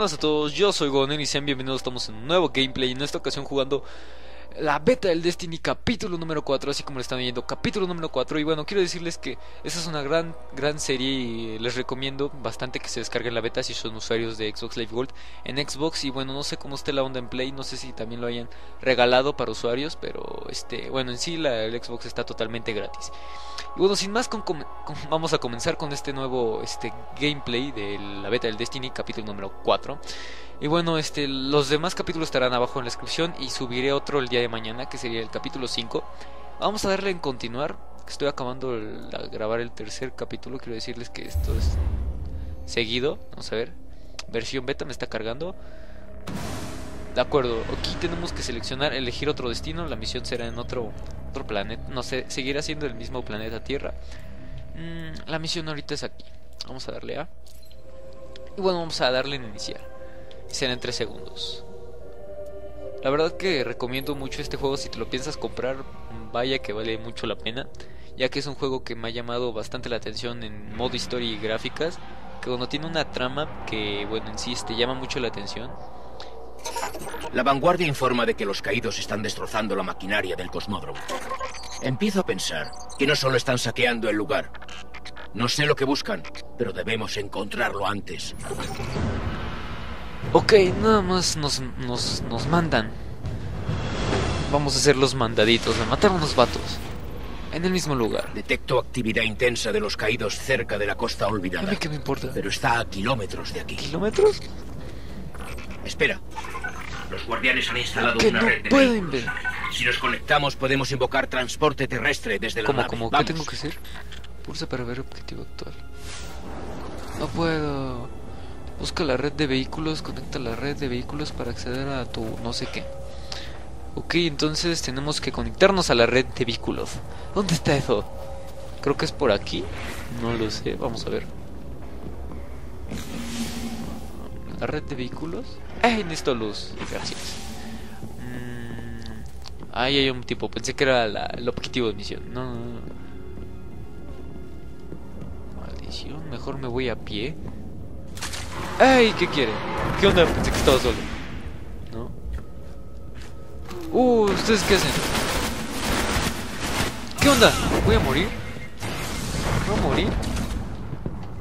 Buenas a todos, yo soy Gonen y sean bienvenidos, estamos en un nuevo gameplay, en esta ocasión jugando la beta del Destiny capítulo número 4, así como lo están viendo, capítulo número 4 y bueno, quiero decirles que esta es una gran, gran serie y les recomiendo bastante que se descarguen la beta si son usuarios de Xbox Live Gold en Xbox y bueno, no sé cómo esté la onda en Play, no sé si también lo hayan regalado para usuarios, pero este, bueno, en sí la, el Xbox está totalmente gratis. Y bueno, sin más, con, vamos a comenzar con este nuevo este, gameplay de la beta del Destiny capítulo número 4. Y bueno, este, los demás capítulos estarán abajo en la descripción y subiré otro el día de mañana, que sería el capítulo 5. Vamos a darle en continuar. Estoy acabando de grabar el tercer capítulo. Quiero decirles que esto es seguido. Vamos a ver. Versión beta me está cargando. De acuerdo, aquí tenemos que seleccionar, elegir otro destino. La misión será en otro, otro planeta. No sé, seguirá siendo el mismo planeta Tierra. La misión ahorita es aquí. Vamos a darle a. Y bueno, vamos a darle en iniciar será en 3 segundos. La verdad que recomiendo mucho este juego si te lo piensas comprar, vaya que vale mucho la pena, ya que es un juego que me ha llamado bastante la atención en modo historia y gráficas, que cuando tiene una trama que, bueno, en sí te llama mucho la atención. La vanguardia informa de que los caídos están destrozando la maquinaria del cosmódromo. Empiezo a pensar que no solo están saqueando el lugar. No sé lo que buscan, pero debemos encontrarlo antes. Ok, nada más nos, nos, nos mandan. Vamos a hacer los mandaditos, a matar a unos vatos. En el mismo lugar. Detecto actividad intensa de los caídos cerca de la costa olvidada. A mí qué me importa. Pero está a kilómetros de aquí. ¿Kilómetros? Espera. Los guardianes han instalado que una no red de. Si nos conectamos podemos invocar transporte terrestre desde la ¿Cómo, nave. cómo? ¿Qué Vamos. tengo que hacer? Pulsa para ver objetivo actual. No puedo. Busca la red de vehículos, conecta la red de vehículos para acceder a tu no sé qué. Ok, entonces tenemos que conectarnos a la red de vehículos. ¿Dónde está eso? Creo que es por aquí. No lo sé, vamos a ver. La red de vehículos. ¡Eh! Necesito luz. Gracias. Ahí hay un tipo. Pensé que era el objetivo de misión. No, no, no. Maldición. Mejor me voy a pie. ¡Ey! ¿Qué quiere? ¿Qué onda? Pensé que estaba solo. ¿No? Uh, ¿ustedes qué hacen? ¿Qué onda? ¿Voy a morir? ¿Voy a morir?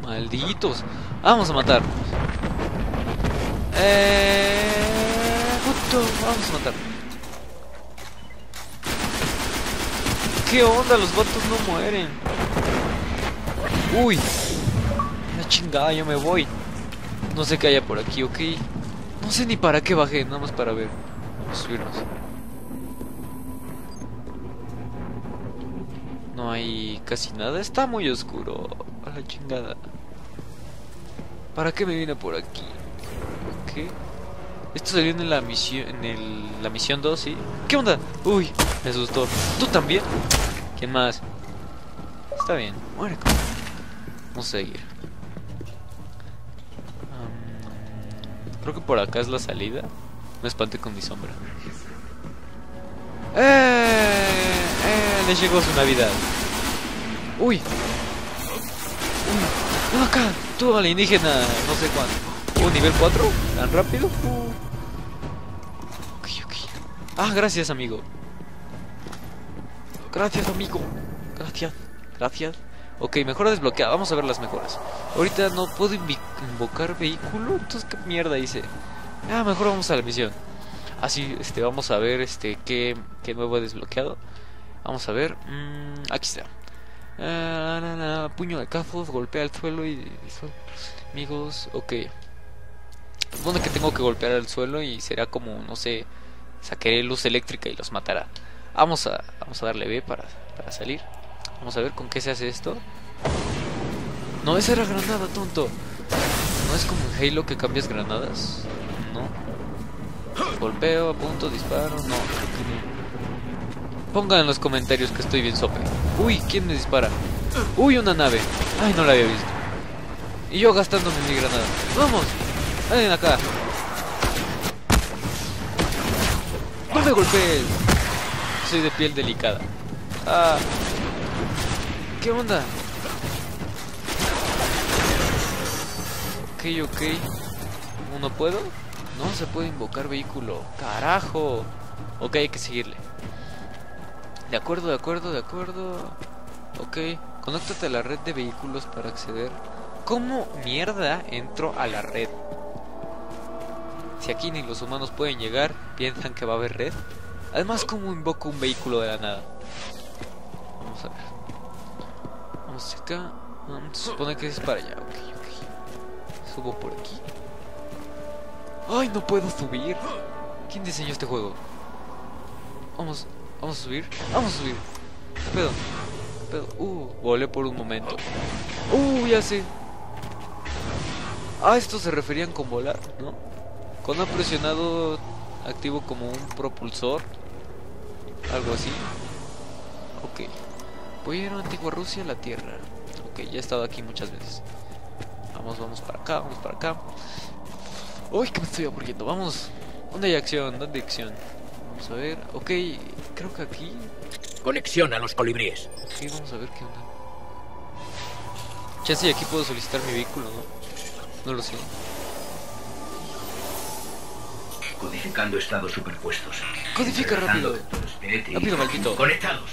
Malditos. Vamos a matar. Eh... Puto, vamos a matar. ¿Qué onda? Los vatos no mueren. Uy. La chingada, yo me voy. No sé qué haya por aquí, ok. No sé ni para qué bajé, nada más para ver. Vamos a subirnos. No hay casi nada, está muy oscuro. A la chingada. ¿Para qué me vine por aquí? ¿Qué? Esto salió en la misión en la misión 2, ¿sí? ¿Qué onda? Uy, me asustó. ¿Tú también? ¿Quién más? Está bien, muere. Vamos a seguir. Creo que por acá es la salida. Me espanté con mi sombra. ¡Eh! ¡Eh! Le llegó su Navidad. ¡Uy! ¡Uy! ¡Ven acá! Tú alienígena, no sé cuándo. ¡Uh! ¿Nivel 4? ¿Tan rápido? Uh. Ah, gracias, amigo. Gracias, amigo. Gracias. Gracias. Ok, mejora desbloqueada. Vamos a ver las mejoras. Ahorita no puedo invocar vehículo. Entonces, ¿qué mierda hice? Ah, mejor vamos a la misión. Así, este, vamos a ver este qué, qué nuevo he desbloqueado. Vamos a ver. Mm, aquí está. Ah, puño de cafos, golpea el suelo y. Amigos, ok. Supone que tengo que golpear el suelo y será como, no sé, sacaré luz eléctrica y los matará. Vamos a, vamos a darle B para, para salir. Vamos a ver con qué se hace esto. No, esa era granada, tonto. ¿No es como en Halo que cambias granadas? No. Golpeo, apunto, disparo. No. Pongan en los comentarios que estoy bien sope. Uy, ¿quién me dispara? Uy, una nave. Ay, no la había visto. Y yo gastándome mi granada. ¡Vamos! ¡Ven acá! ¡No me golpees! Soy de piel delicada. Ah. ¿Qué onda? Ok, ok. ¿Uno puedo? No se puede invocar vehículo. Carajo. Ok, hay que seguirle. De acuerdo, de acuerdo, de acuerdo. Ok. Conéctate a la red de vehículos para acceder. ¿Cómo mierda entro a la red? Aquí ni los humanos pueden llegar, piensan que va a haber red. Además, ¿cómo invoco un vehículo de la nada? Vamos a ver. Vamos acá. Mm, Se supone que es para allá. Ok, ok. Subo por aquí. ¡Ay, no puedo subir! ¿Quién diseñó este juego? Vamos, vamos a subir. Vamos a subir. ¿Qué pedo? ¿Qué pedo? Uh, volé por un momento. Uh, ya sé. Ah, esto se referían con volar, ¿no? Con ha presionado activo como un propulsor. Algo así. Ok. Voy a ir a Antigua Rusia, la Tierra. Ok, ya he estado aquí muchas veces. Vamos, vamos para acá, vamos para acá. Uy, que me estoy aburriendo. Vamos. ¿Dónde hay acción? ¿Dónde hay acción? Vamos a ver. Ok, creo que aquí. Conexión a los colibríes. Ok, vamos a ver qué onda. Ya sé, aquí puedo solicitar mi vehículo, ¿no? No lo sé. Codificando estados superpuestos. Codifica rápido. Rápido, maldito. Conectados.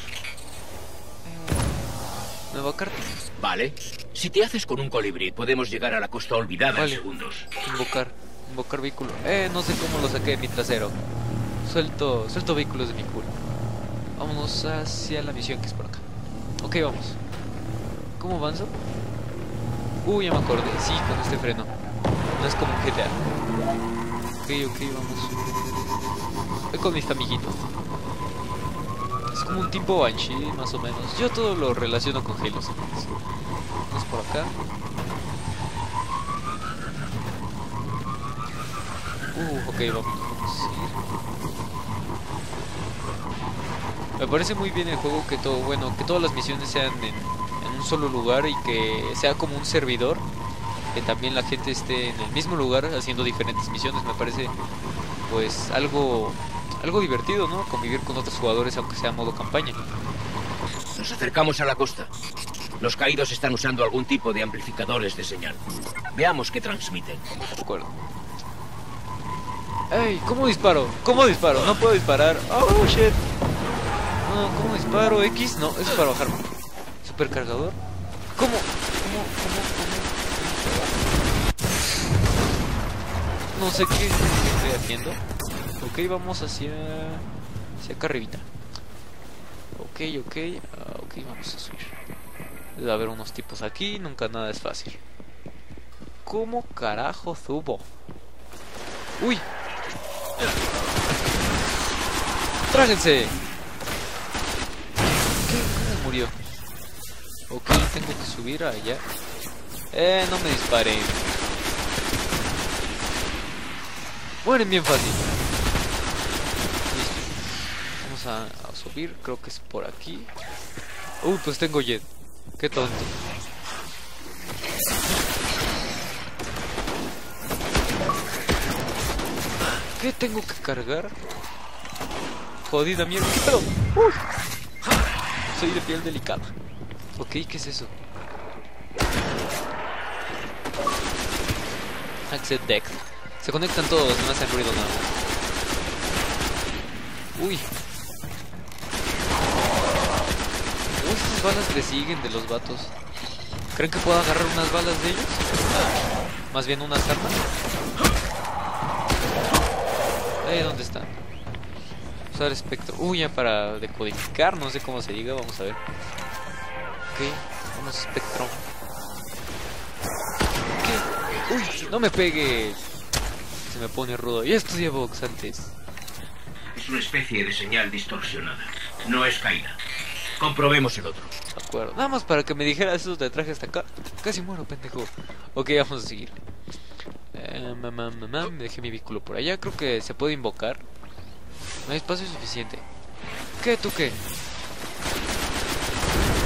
Nueva carta. Vale. Si te haces con un colibrí, podemos llegar a la costa olvidada Vale. en segundos. Invocar. Invocar vehículo. Eh, no sé cómo lo saqué de mi trasero. Suelto, suelto vehículos de mi culo. Vámonos hacia la misión que es por acá. Ok, vamos. ¿Cómo avanzo? Uy, ya me acordé. Sí, con este freno. No es como GTA. Ok, ok, vamos. Voy con mis amiguitos. Es como un tipo Banshee, más o menos. Yo todo lo relaciono con Halo. ¿sabes? Vamos por acá. Uh, ok, vamos, vamos a seguir. Me parece muy bien el juego que todo, bueno, que todas las misiones sean en un solo lugar y que sea como un servidor, que también la gente esté en el mismo lugar haciendo diferentes misiones. Me parece, pues, algo, algo divertido, ¿no? Convivir con otros jugadores, aunque sea modo campaña. Nos acercamos a la costa. Los caídos están usando algún tipo de amplificadores de señal. Veamos qué transmiten. De acuerdo. ¡Ey! ¿Cómo disparo? ¿Cómo disparo? No puedo disparar. ¡Oh, shit! No, ¿cómo disparo? ¿X? No, es para bajar. ¿Supercargador? ¿Cómo? ¿Cómo? ¿Cómo? ¿Cómo? No sé qué, estoy haciendo. Ok, vamos hacia... Hacia acá arribita. Ok, ok. ah, ok, vamos a subir. Debe haber unos tipos aquí. Nunca nada es fácil. ¿Cómo carajo subo? ¡Uy! ¡Tráguense! ¿Qué? ¿Cómo murió? Ok, tengo que subir allá. Eh, no me disparen. Mueren bien fácil. Listo. Vamos a, subir, creo que es por aquí. Uy, pues tengo jet. Qué tonto. ¿Qué tengo que cargar? Jodida mierda. ¿Qué pedo? Soy de piel delicada. Ok, ¿qué es eso? Accept deck. Se conectan todos, no hacen ruido nada. Uy. Uy, estas balas le siguen de los vatos. ¿Creen que puedo agarrar unas balas de ellos? Más bien unas armas. Eh, ¿dónde están? Usar espectro. Uy, ya para decodificar, no sé cómo se diga, vamos a ver. Ok, vamos espectro. ¿Qué? Uy, no me pegue. Se me pone rudo. Y estudié box antes. Es una especie de señal distorsionada. No es caída. Comprobemos el otro. De acuerdo. Nada más para que me dijeras eso te traje hasta acá. Casi muero, pendejo. Ok, vamos a seguir. Eh, mamá, mamá, me dejé mi vehículo por allá. Creo que se puede invocar. No hay espacio suficiente. ¿Qué? ¿Tú qué?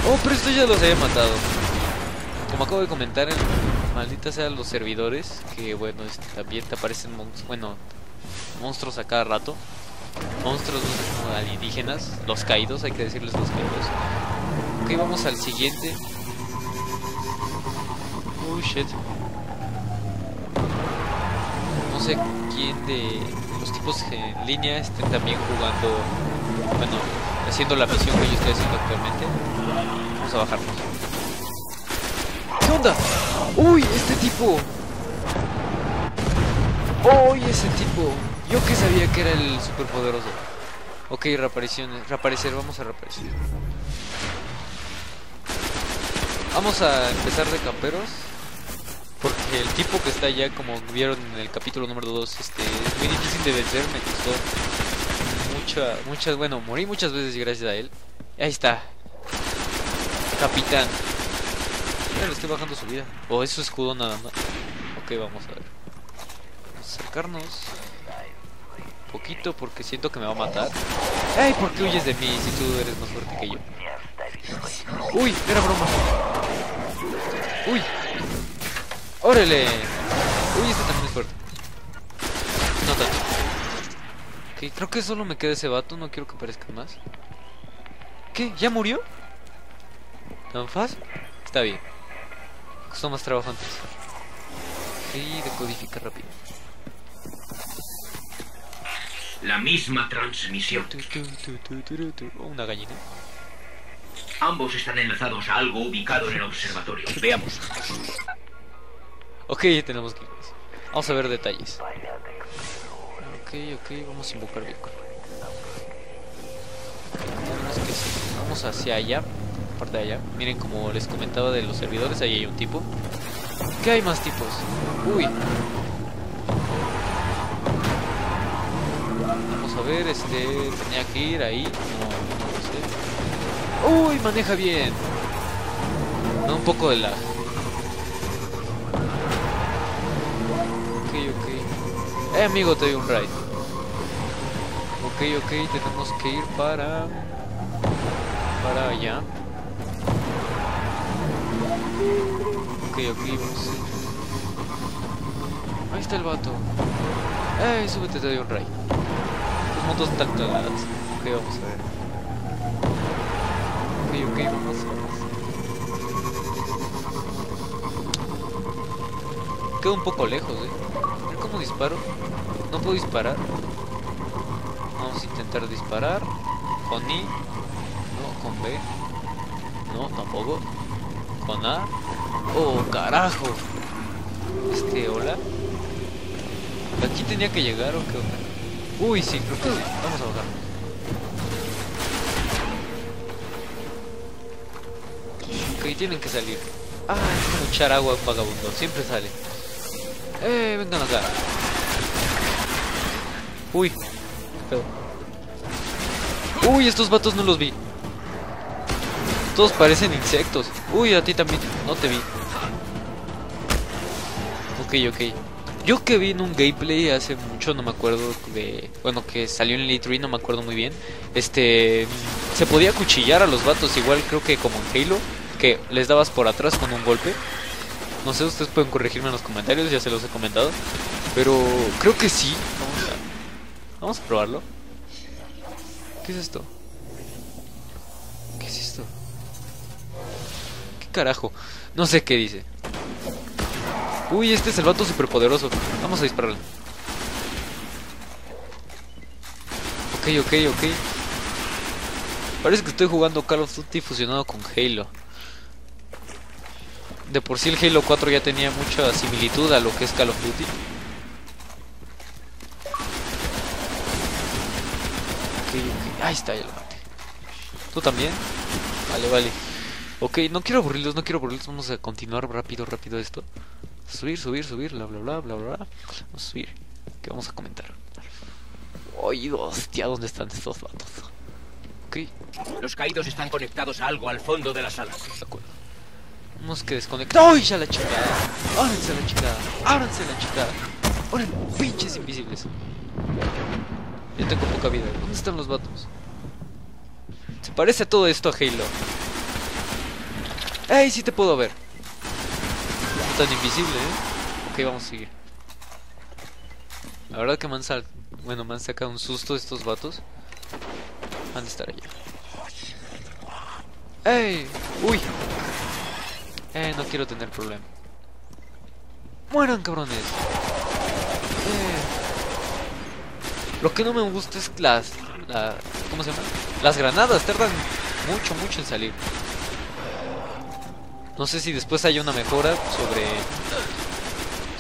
Oh, pero esto ya los había matado. Como acabo de comentar, en maldita sea los servidores. Que bueno, este, también te aparecen monstruos. Bueno, monstruos a cada rato. Monstruos no sé, como alienígenas. Los caídos, hay que decirles los caídos. Ok, vamos al siguiente. Oh shit. no sé quién de los tipos en línea estén también jugando, bueno, haciendo la misión que yo estoy haciendo actualmente. Vamos a bajarnos. ¿Qué onda? ¡Uy, este tipo! ¡Uy, ese tipo! Yo que sabía que era el superpoderoso. Ok, reapariciones. Reaparecer, vamos a reaparecer. Vamos a empezar de camperos. Porque el tipo que está allá, como vieron en el capítulo número 2, este, es muy difícil de vencer, me costó mucha, muchas, bueno, morí muchas veces gracias a él. Ahí está. Capitán. Le estoy bajando su vida. O oh, es escudo nada más. Ok, vamos a ver. Vamos a acercarnos. Un poquito porque siento que me va a matar. ¡Ay! ¿Por qué huyes de mí si tú eres más fuerte que yo? ¡Uy! Era broma. ¡Uy! ¡Órale! Uy, este también es fuerte. No tanto. Ok, creo que solo me queda ese vato, no quiero que aparezca más. ¿Qué? ¿Ya murió? ¿Tan fácil? Está bien. Costó más trabajo antes. Y decodifica rápido. La misma transmisión. Oh, una gallina. Ambos están enlazados a algo ubicado en el observatorio. Veamos. Ok, tenemos que Vamos a ver detalles. Ok, ok, vamos a invocar vehículo. Vamos hacia allá, parte de allá. Miren como les comentaba de los servidores, ahí hay un tipo. ¿Qué hay más tipos? Uy. Vamos a ver, este, tenía que ir ahí. No, no sé. Uy, maneja bien. Da un poco de lag. Eh, amigo, te doy un ride. Ok, ok, tenemos que ir para... Para allá. Ok, ok, vamos Ahí está el vato. Eh, súbete, te doy un ride. Tus motos están cagadas. Ok, vamos a ver. Ok, ok, vamos, vamos. Queda un poco lejos, eh. ¿Cómo disparo? No puedo disparar. Vamos a intentar disparar. Con I. No, con B. No, tampoco. Con. Oh, carajo. Este, hola. ¿Aquí tenía que llegar o qué? Uy, sí, creo que sí. Vamos a bajar. Ok, tienen que salir. Ah, es echar agua vagabundo. Siempre sale. ¡Eh! Vengan acá. Uy. Uy, estos vatos no los vi. Todos parecen insectos. Uy, a ti también. No te vi. Ok, ok. Yo que vi en un gameplay hace mucho, no me acuerdo de... Bueno, que salió en Elite 3, no me acuerdo muy bien. Este... Se podía cuchillar a los vatos, igual creo que como en Halo. Que les dabas por atrás con un golpe. No sé, ustedes pueden corregirme en los comentarios, ya se los he comentado. Pero creo que sí. Vamos a, vamos a probarlo. ¿Qué es esto? Carajo? No sé qué dice. Uy, este es el vato superpoderoso. Vamos a dispararle. Ok, ok, ok. Parece que estoy jugando Call of Duty fusionado con Halo de por sí el Halo 4 ya tenía mucha similitud a lo que es Call of Duty. Ahí está, ya lo maté. ¿Tú también? Vale, vale. Ok, no quiero aburrirlos, no quiero aburrirlos. Vamos a continuar rápido, rápido esto. Subir, subir, subir, bla, bla, bla, bla, bla. Vamos a subir. ¿Qué vamos a comentar? Oye, hostia, ¿dónde están estos vatos? Ok. Los caídos están conectados a algo al fondo de la sala. De acuerdo. Tenemos que desconectar. ¡Uy, ya la chingada! ¡Ábranse la chingada! ¡Ábranse la chingada! ¡Órale, pinches invisibles! Ya tengo poca vida. ¿Dónde están los vatos? Se parece todo esto a Halo. ¡Ey, sí te puedo ver! No tan invisible, ¿eh? Ok, vamos a seguir. La verdad que me han, sal... bueno, me han sacado un susto estos vatos. Van a estar allá. ¡Ey! ¡Uy! Eh, no quiero tener problema. ¡Mueran, cabrones! Lo que no me gusta es las... La, ¿Cómo se llama? Las granadas tardan mucho, mucho en salir. No sé si después hay una mejora sobre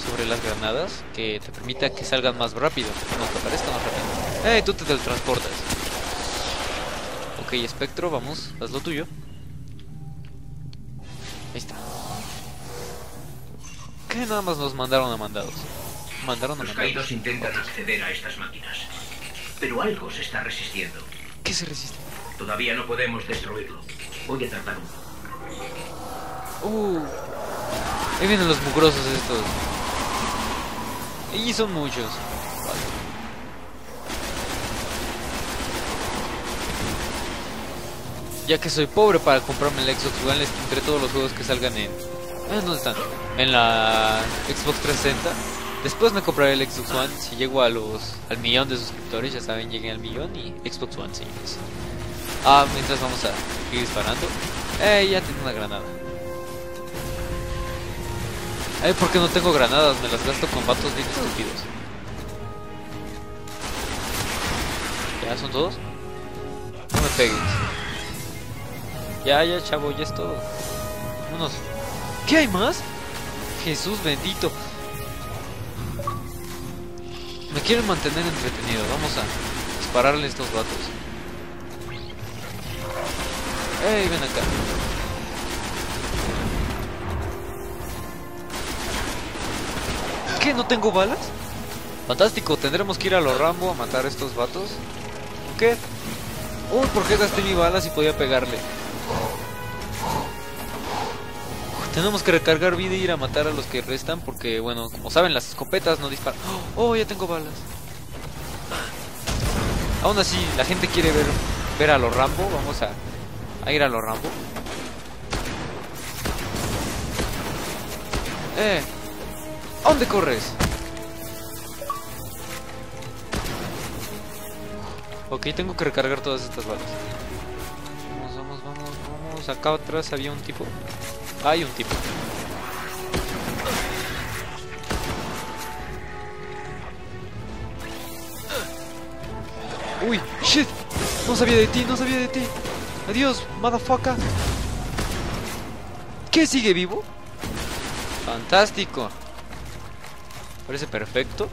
sobre las granadas que te permita que salgan más rápido, no te aparezcan más rápido. ¡Eh! Tú te teletransportas. Ok, espectro, vamos, haz lo tuyo. Ahí está. ¿Qué nada más nos mandaron a mandados? Mandaron a Los mandados. intentan acceder a estas máquinas. Pero algo se está resistiendo. ¿Qué se resiste? Todavía no podemos destruirlo. Voy a tratar un Uh. Ahí vienen los mugrosos estos. Y son muchos. Ya que soy pobre para comprarme el Xbox One, les tendré todos los juegos que salgan en... Ah, ¿Dónde están? En la Xbox 360. Después me compraré el Xbox One si llego a los al millón de suscriptores. Ya saben, llegué al millón y Xbox One, señores. Ah, mientras vamos a ir disparando. Eh, ya tengo una granada. Ay, ¿por qué no tengo granadas? Me las gasto con vatos bien estúpidos. ¿Ya son todos? No me pegues. Ya, ya, chavo, ya es todo. Vámonos. ¿Qué hay más? Jesús bendito. Me quieren mantener entretenido. Vamos a dispararle a estos vatos. ¡Ey, ven acá! ¿Qué? ¿No tengo balas? Fantástico, tendremos que ir a los Rambo a matar a estos vatos. ¿O qué? Uy, ¿por qué gasté mi bala si podía pegarle? Tenemos que recargar vida y ir a matar a los que restan porque, bueno, como saben, las escopetas no disparan. Oh, ya tengo balas. Aún así, la gente quiere ver, ver a los Rambo. Vamos a, a ir a los Rambo. Eh, ¿a dónde corres? Ok, tengo que recargar todas estas balas. Vamos, vamos, vamos, vamos. Acá atrás había un tipo. Hay un tipo. Uy, shit. No sabía de ti, no sabía de ti. Adiós, motherfucker. ¿Qué sigue vivo? Fantástico. Parece perfecto.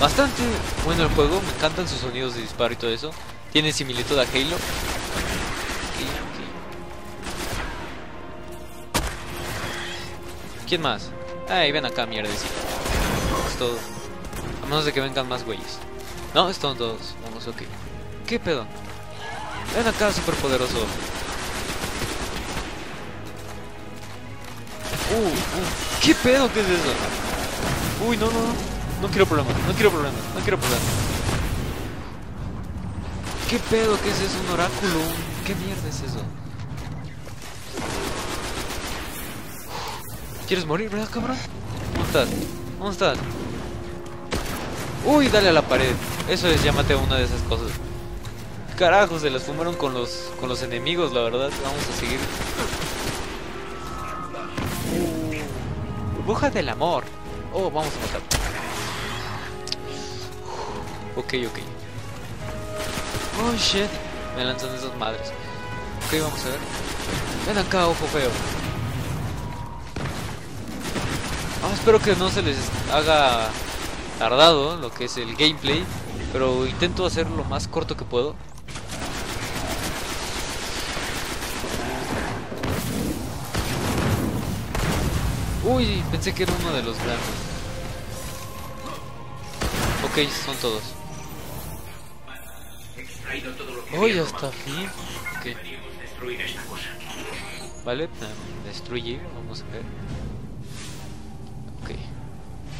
Bastante bueno el juego, me encantan sus sonidos de disparo y todo eso. Tiene similitud a Halo. ¿Quién más? Ay, ven acá, mierdecita. Es todo. A menos de que vengan más güeyes. No, están todos. Vamos, ok. ¿Qué pedo? Ven acá, superpoderoso. Uh, uh. ¿Qué pedo? ¿Qué es eso? Uy, no, no, no. No quiero problemas, no quiero problemas, no quiero problemas. ¿Qué pedo? ¿Qué es eso? ¿Un oráculo? ¿Qué mierda es eso? ¿Quieres morir, verdad, cabrón? ¿Dónde estás? ¿Dónde estás? Uy, dale a la pared. Eso es, llámate a una de esas cosas. Carajo, se las fumaron con los, con los enemigos, la verdad. Vamos a seguir. Burbuja del amor. Oh, vamos a matar. Ok, ok. Oh shit. Me lanzan esas madres. Ok, vamos a ver. Ven acá, ojo feo. Ah, espero que no se les haga tardado lo que es el gameplay. Pero intento hacer lo más corto que puedo. Uy, pensé que era uno de los grandes. Ok, son todos. Uy, hasta fin. Vale, em, destruye, vamos a ver. Ok.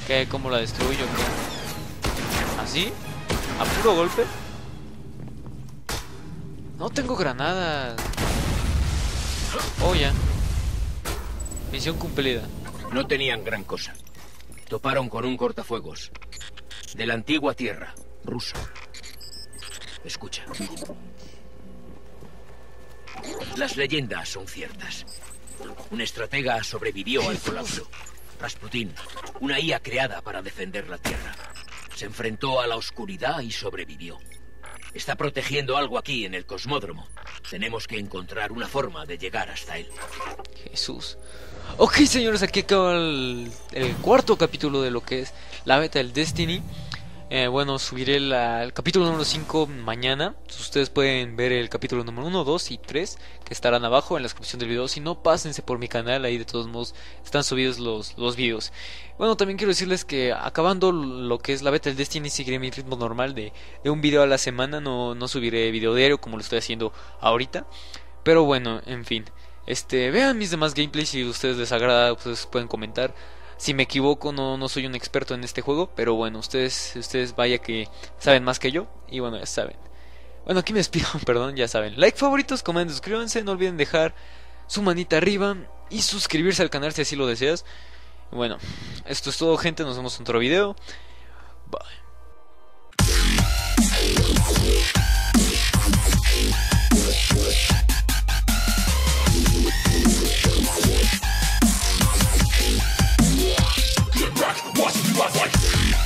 ¿Qué? ¿Cómo la destruyo? ¿Qué? ¿Así? ¿A puro golpe? No tengo granadas. Oh, ya. Misión cumplida. No tenían gran cosa. Toparon con un cortafuegos. De la antigua tierra, rusa. Escucha. Las leyendas son ciertas. Un estratega sobrevivió al colapso. Rasputin, una IA creada para defender la Tierra. Se enfrentó a la oscuridad y sobrevivió. Está protegiendo algo aquí en el cosmódromo. Tenemos que encontrar una forma de llegar hasta él. Jesús. Ok, señores, aquí acaba el, cuarto capítulo de lo que es la beta del Destiny. Eh, bueno, subiré el capítulo número 5 mañana. Ustedes pueden ver el capítulo número 1, 2 y 3 que estarán abajo en la descripción del video. Si no, pásense por mi canal, ahí de todos modos están subidos los, los videos. Bueno, también quiero decirles que acabando lo que es la beta del Destiny, seguiré mi ritmo normal de, de un video a la semana. No, no subiré video diario como lo estoy haciendo ahorita. Pero bueno, en fin. Este, vean mis demás gameplays si a ustedes les agrada, pues pueden comentar. Si me equivoco, no, no soy un experto en este juego, pero bueno, ustedes, ustedes vaya que saben más que yo, y bueno, ya saben. Bueno, aquí me despido, perdón, ya saben. Like, favoritos, comenten, suscríbanse, no olviden dejar su manita arriba y suscribirse al canal si así lo deseas. Bueno, esto es todo gente, nos vemos en otro video. Bye. was like